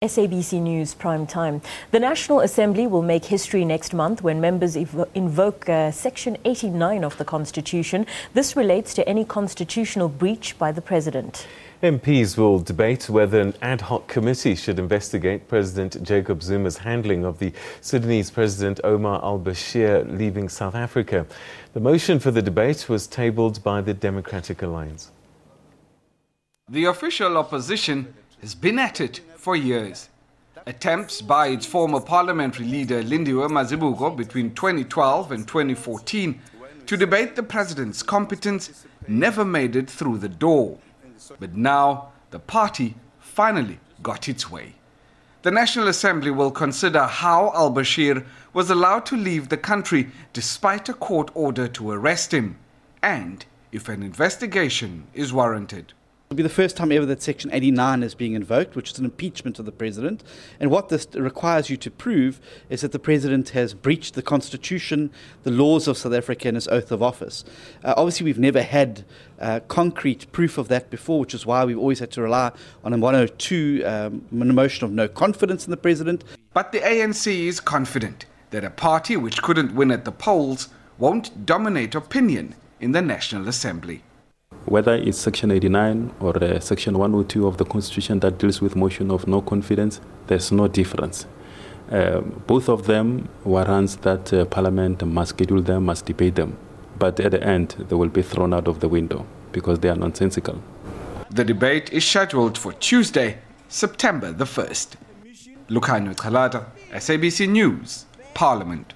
SABC News Prime Time. The National Assembly will make history next month when members evo- invoke uh, Section 89 of the Constitution. This relates to any constitutional breach by the President. MPs will debate whether an ad hoc committee should investigate President Jacob Zuma's handling of the Sudanese President Omar al Bashir leaving South Africa. The motion for the debate was tabled by the Democratic Alliance. The official opposition has been at it for years. Attempts by its former parliamentary leader Lindiwe Mazibuko between 2012 and 2014 to debate the president's competence never made it through the door. But now the party finally got its way. The National Assembly will consider how al Bashir was allowed to leave the country despite a court order to arrest him and if an investigation is warranted. It'll be the first time ever that Section 89 is being invoked, which is an impeachment of the President. And what this requires you to prove is that the President has breached the Constitution, the laws of South Africa, and his oath of office. Uh, obviously, we've never had uh, concrete proof of that before, which is why we've always had to rely on a 102 um, a motion of no confidence in the President. But the ANC is confident that a party which couldn't win at the polls won't dominate opinion in the National Assembly whether it's Section 89 or uh, Section 102 of the Constitution that deals with motion of no confidence, there's no difference. Uh, both of them warrants that uh, Parliament must schedule them, must debate them. But at the end, they will be thrown out of the window because they are nonsensical. The debate is scheduled for Tuesday, September the 1st. Lukhanyo Calata, SABC News, Parliament.